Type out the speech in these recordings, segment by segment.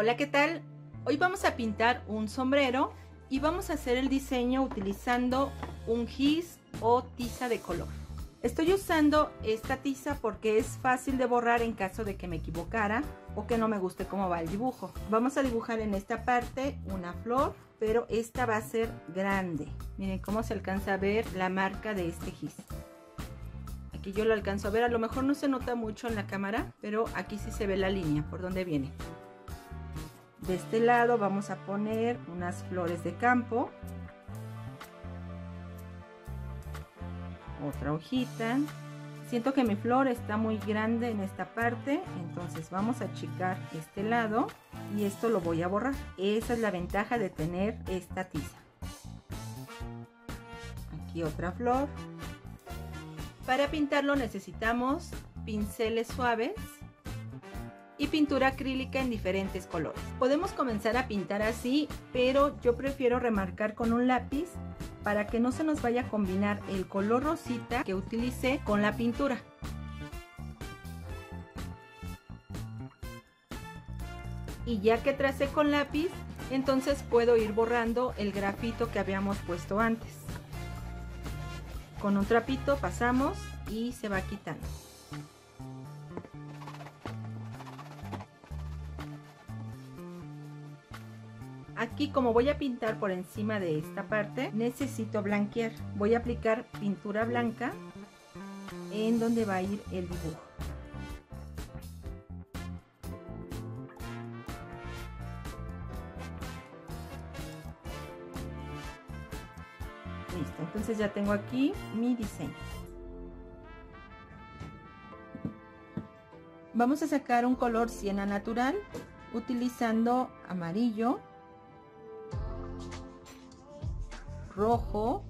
Hola, ¿qué tal? Hoy vamos a pintar un sombrero y vamos a hacer el diseño utilizando un gis o tiza de color. Estoy usando esta tiza porque es fácil de borrar en caso de que me equivocara o que no me guste cómo va el dibujo. Vamos a dibujar en esta parte una flor, pero esta va a ser grande. Miren cómo se alcanza a ver la marca de este gis. Aquí yo lo alcanzo a ver, a lo mejor no se nota mucho en la cámara, pero aquí sí se ve la línea por donde viene. De este lado vamos a poner unas flores de campo. Otra hojita. Siento que mi flor está muy grande en esta parte, entonces vamos a achicar este lado y esto lo voy a borrar. Esa es la ventaja de tener esta tiza. Aquí otra flor. Para pintarlo necesitamos pinceles suaves y pintura acrílica en diferentes colores. Podemos comenzar a pintar así, pero yo prefiero remarcar con un lápiz para que no se nos vaya a combinar el color rosita que utilicé con la pintura. Y ya que tracé con lápiz, entonces puedo ir borrando el grafito que habíamos puesto antes. Con un trapito pasamos y se va quitando. Aquí como voy a pintar por encima de esta parte, necesito blanquear. Voy a aplicar pintura blanca en donde va a ir el dibujo. Listo, entonces ya tengo aquí mi diseño. Vamos a sacar un color siena natural utilizando amarillo, rojo,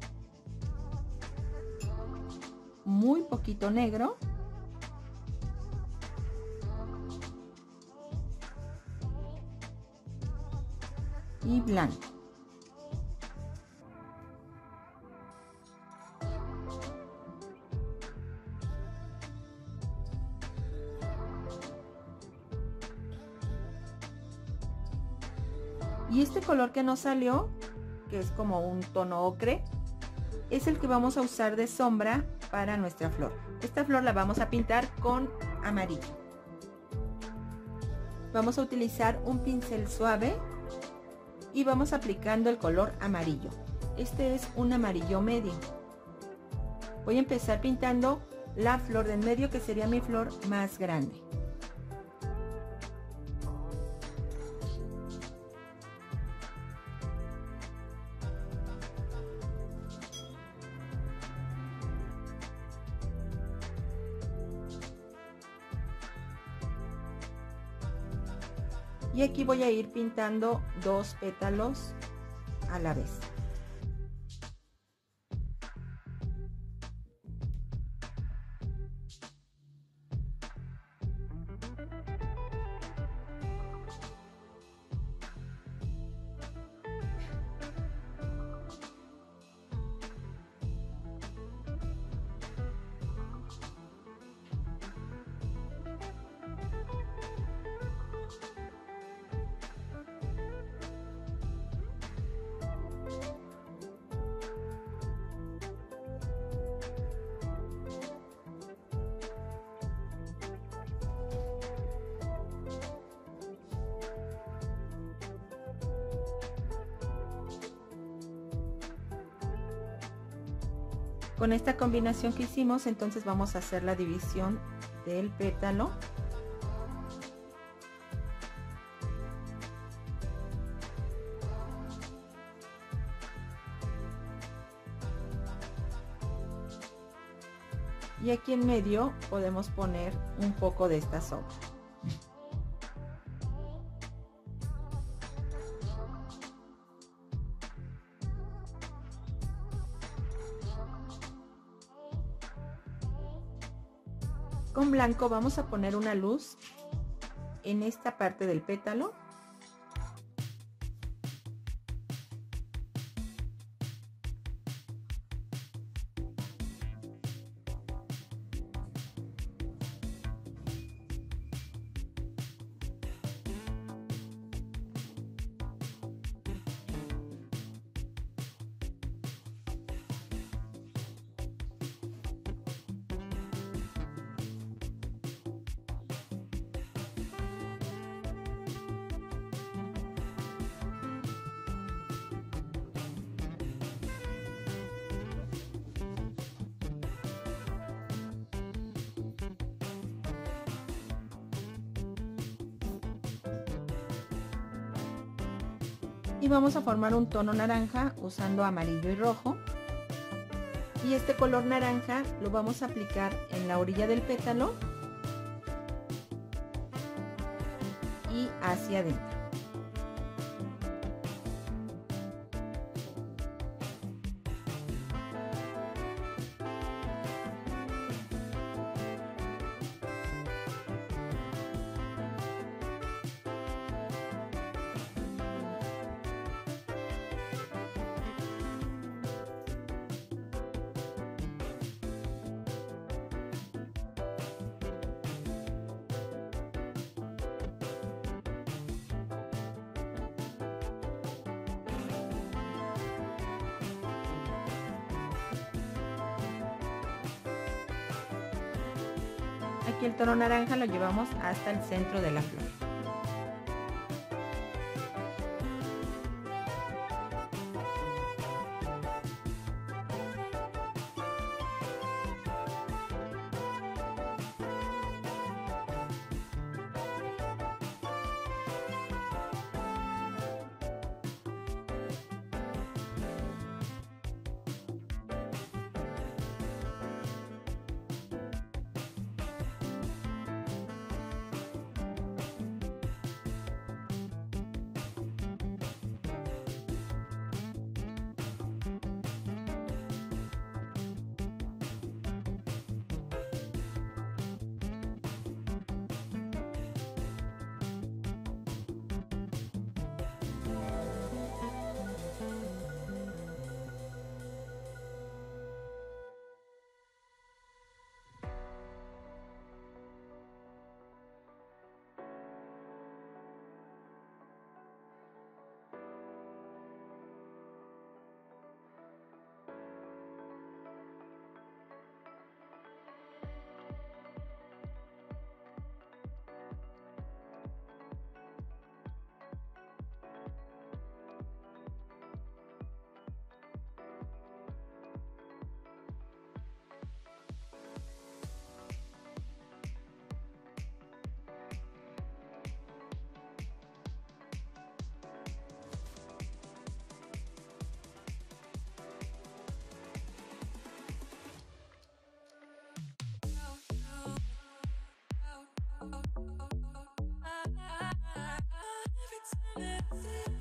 muy poquito negro. Y blanco. Y este color que nos salió que es como un tono ocre, es el que vamos a usar de sombra para nuestra flor. Esta flor la vamos a pintar con amarillo. Vamos a utilizar un pincel suave y vamos aplicando el color amarillo. Este es un amarillo medio. Voy a empezar pintando la flor del medio que sería mi flor más grande. Y aquí voy a ir pintando dos pétalos a la vez Con esta combinación que hicimos, entonces vamos a hacer la división del pétalo. Y aquí en medio podemos poner un poco de esta sombra. Blanco vamos a poner una luz en esta parte del pétalo. Y vamos a formar un tono naranja usando amarillo y rojo. Y este color naranja lo vamos a aplicar en la orilla del pétalo y hacia adentro naranja lo llevamos hasta el centro de la flor. Every time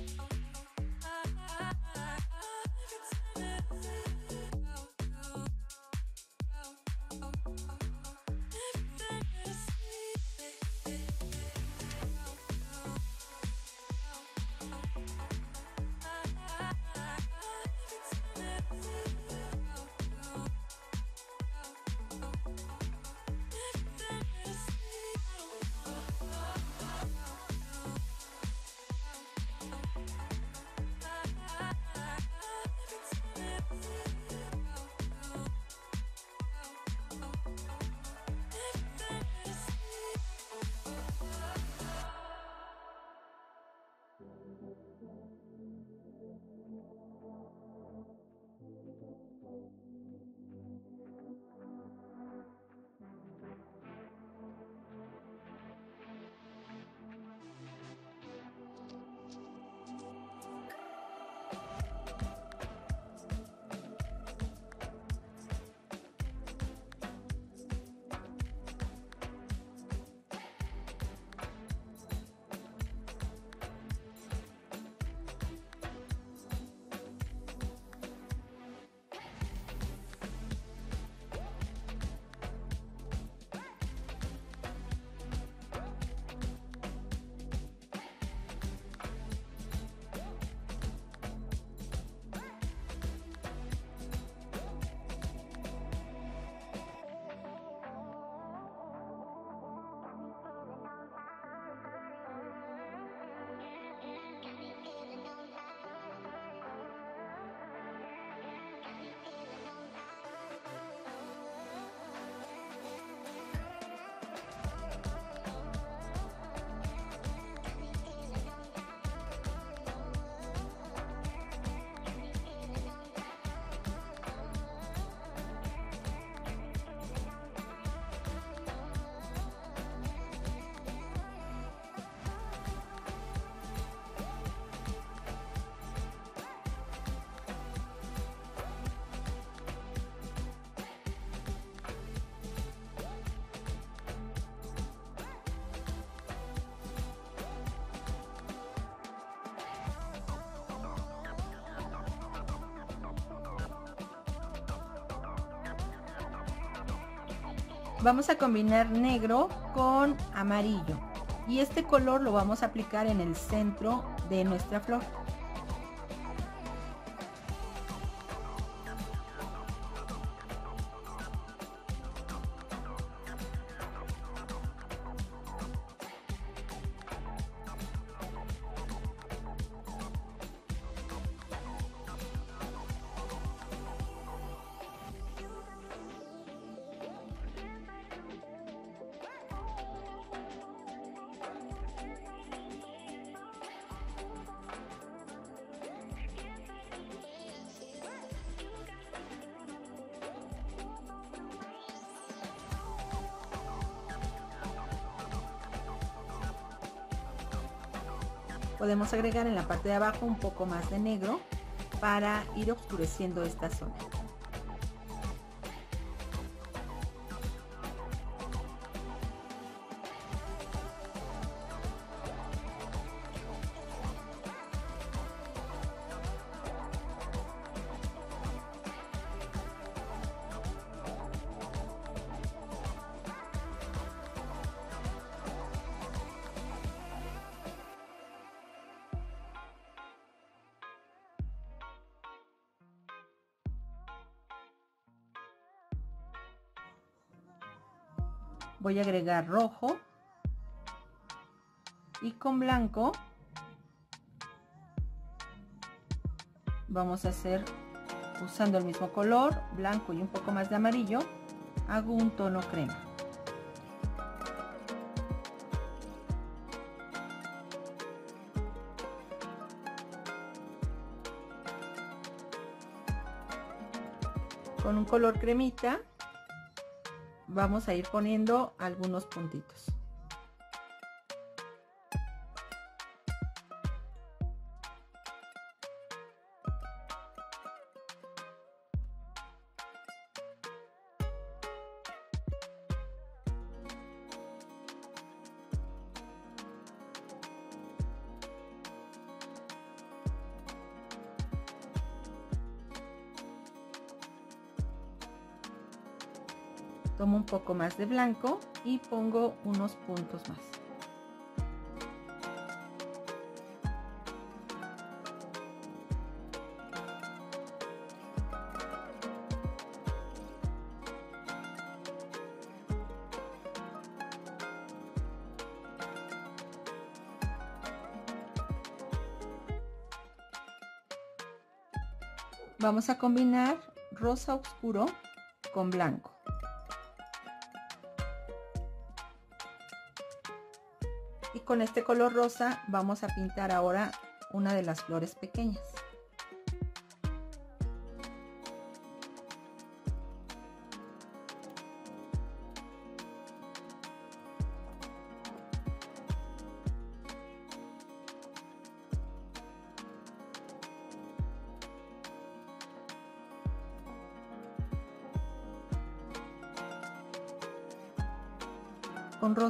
Oh, Vamos a combinar negro con amarillo y este color lo vamos a aplicar en el centro de nuestra flor. Podemos agregar en la parte de abajo un poco más de negro para ir oscureciendo esta zona. Voy a agregar rojo. Y con blanco vamos a hacer usando el mismo color blanco y un poco más de amarillo hago un tono crema. Con un color cremita vamos a ir poniendo algunos puntitos. Poco más de blanco y pongo unos puntos más. Vamos a combinar rosa oscuro con blanco. Con este color rosa vamos a pintar ahora una de las flores pequeñas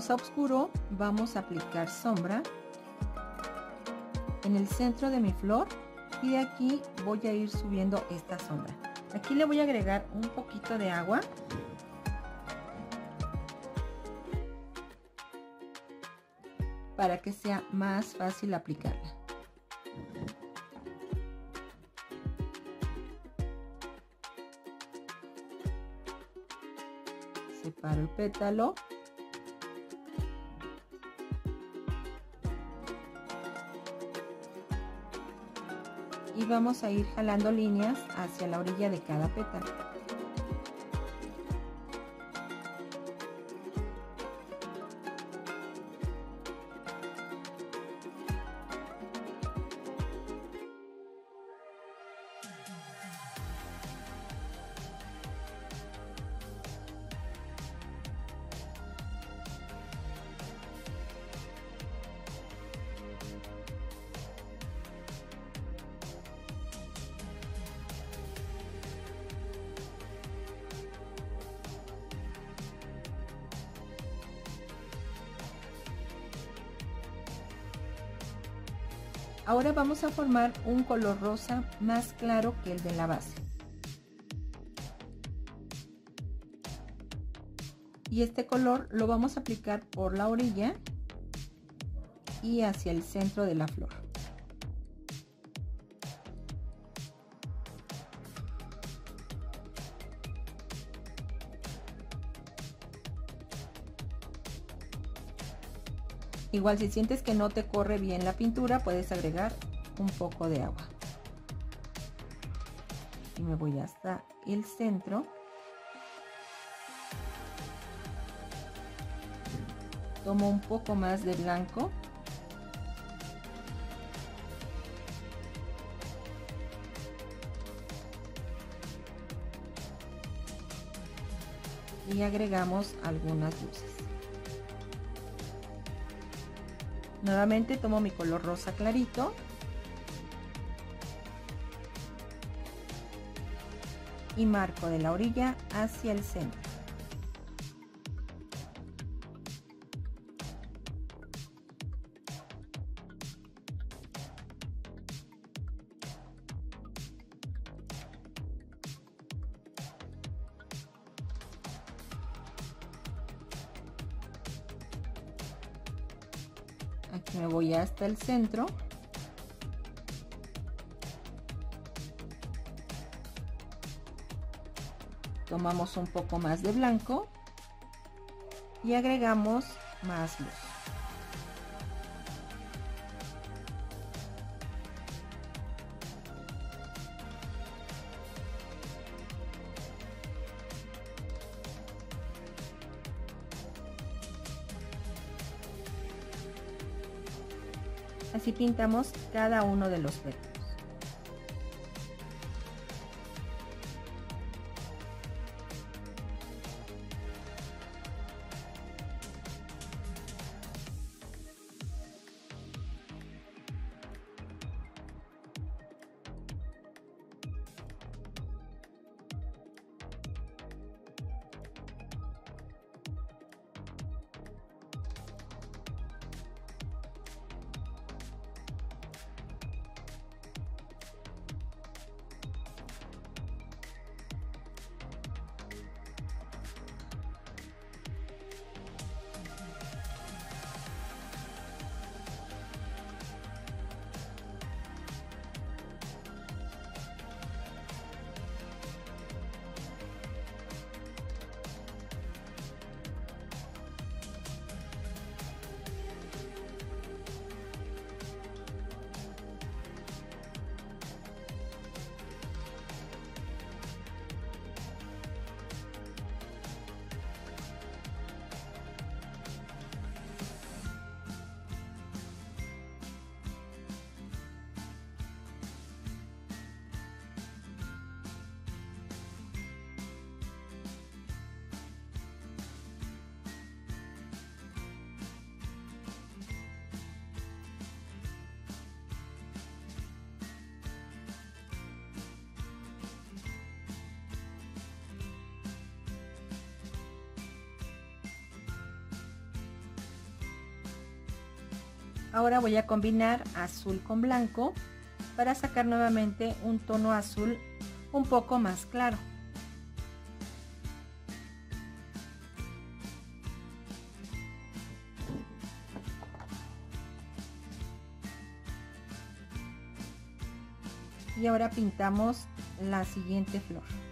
rosa oscuro vamos a aplicar sombra en el centro de mi flor y aquí voy a ir subiendo esta sombra. Aquí le voy a agregar un poquito de agua para que sea más fácil aplicarla. Separo el pétalo vamos a ir jalando líneas hacia la orilla de cada pétalo. Ahora vamos a formar un color rosa más claro que el de la base. y este color lo vamos a aplicar por la orilla y hacia el centro de la flor. Igual si sientes que no te corre bien la pintura, puedes agregar un poco de agua. Y me voy hasta el centro. Tomo un poco más de blanco. Y agregamos algunas luces. Nuevamente tomo mi color rosa clarito. Y marco de la orilla hacia el centro. El centro. Tomamos un poco más de blanco y agregamos más luz Así pintamos cada uno de los pétalos. Ahora voy a combinar azul con blanco para sacar nuevamente un tono azul un poco más claro. Y ahora pintamos la siguiente flor.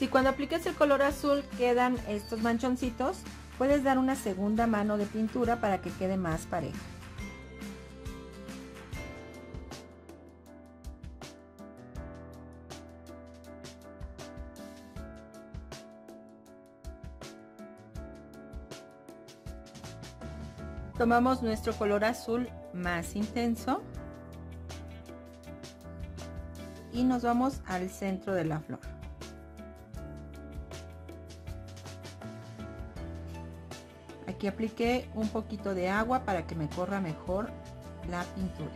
Si cuando apliques el color azul quedan estos manchoncitos, puedes dar una segunda mano de pintura para que quede más parejo. Tomamos nuestro color azul más intenso y nos vamos al centro de la flor. Aquí apliqué un poquito de agua para que me corra mejor la pintura.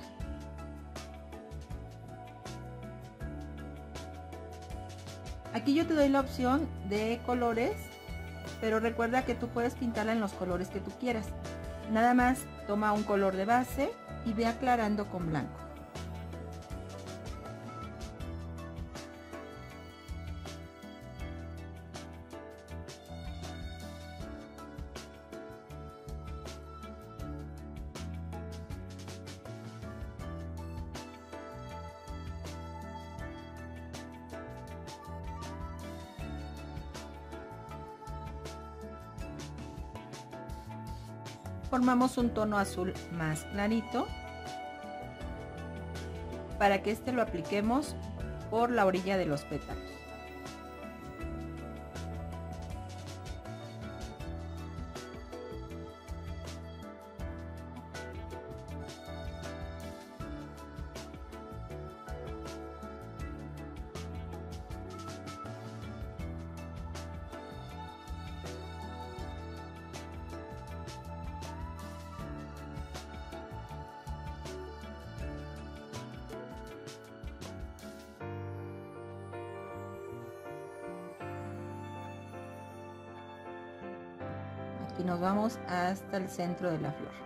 Aquí yo te doy la opción de colores, pero recuerda que tú puedes pintarla en los colores que tú quieras. Nada más toma un color de base y ve aclarando con blanco. Formamos un tono azul más clarito para que este lo apliquemos por la orilla de los pétalos. Hasta el centro de la flor.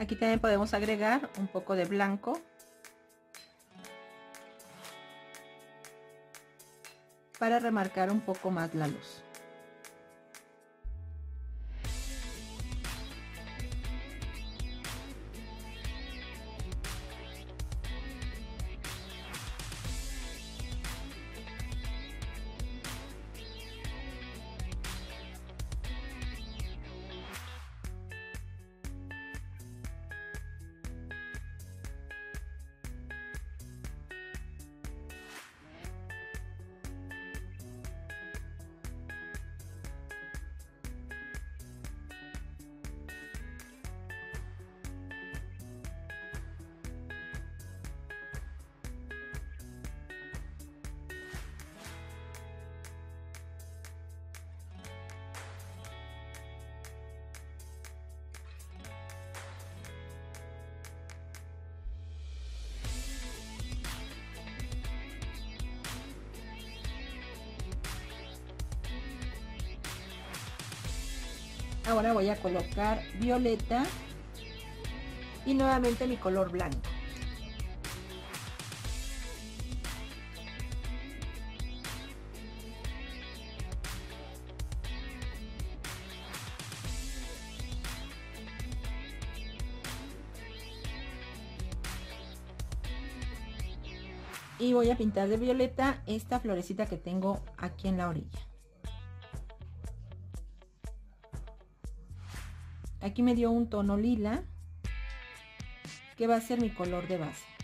Aquí también podemos agregar un poco de blanco. Para remarcar un poco más la luz. Ahora voy a colocar violeta y nuevamente mi color blanco. y voy a pintar de violeta esta florecita que tengo aquí en la orilla Aquí me dio un tono lila, que va a ser mi color de base.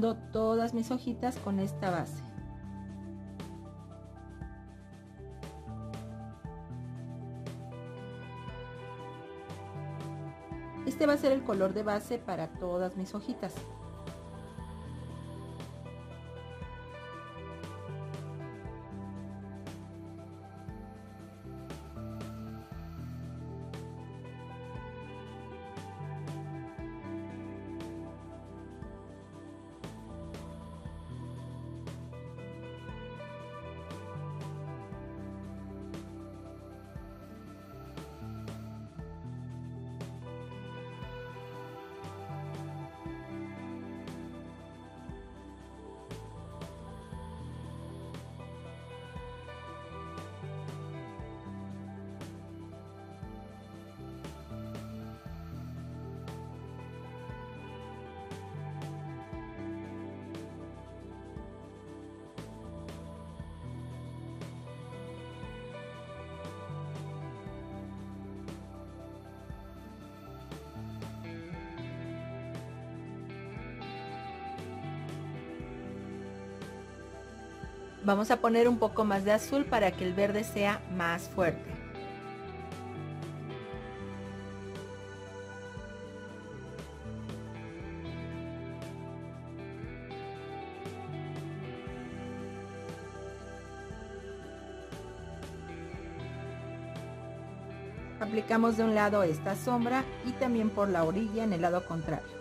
Todas mis hojitas con esta base. Este va a ser el color de base para todas mis hojitas. Vamos a poner un poco más de azul para que el verde sea más fuerte. Aplicamos de un lado esta sombra y también por la orilla en el lado contrario.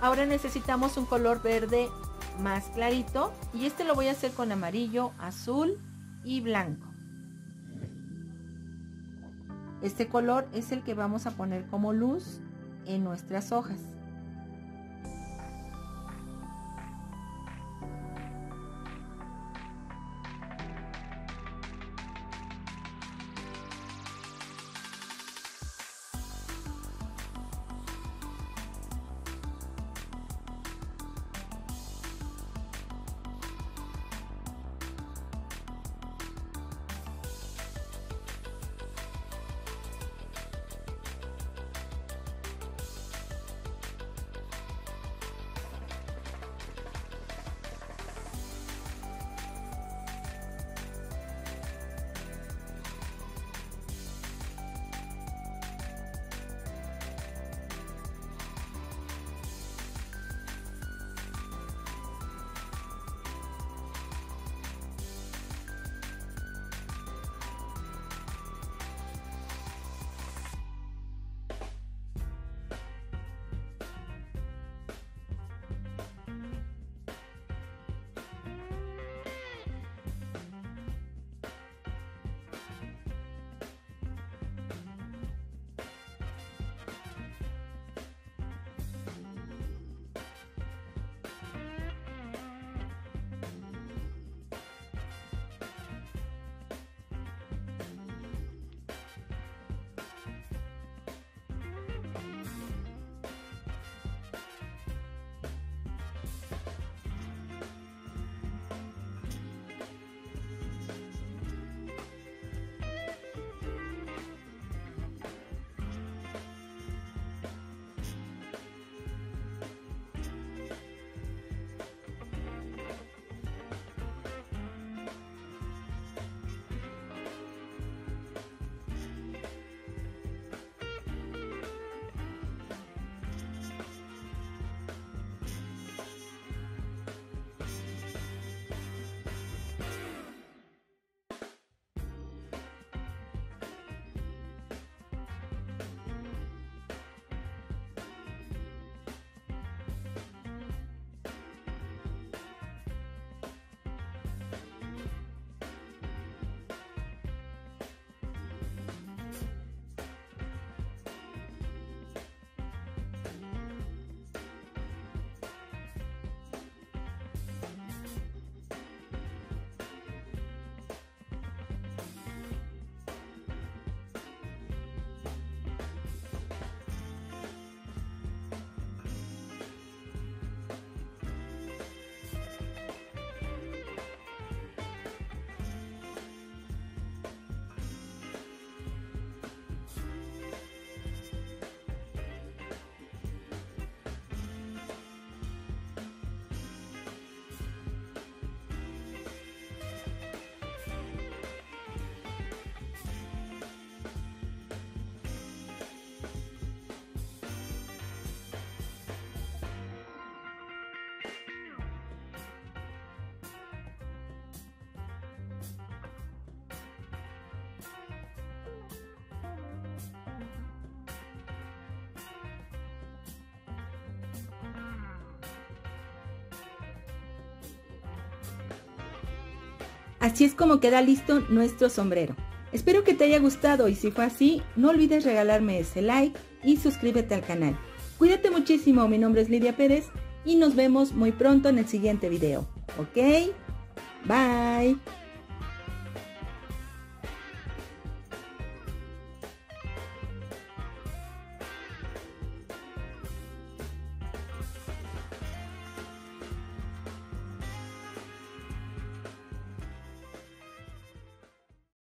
Ahora necesitamos un color verde más clarito y este lo voy a hacer con amarillo, azul y blanco. Este color es el que vamos a poner como luz en nuestras hojas. Así es como queda listo nuestro sombrero. Espero que te haya gustado y si fue así, no olvides regalarme ese like y suscríbete al canal. Cuídate muchísimo, mi nombre es Lidia Pérez y nos vemos muy pronto en el siguiente video. ¿Ok? Bye.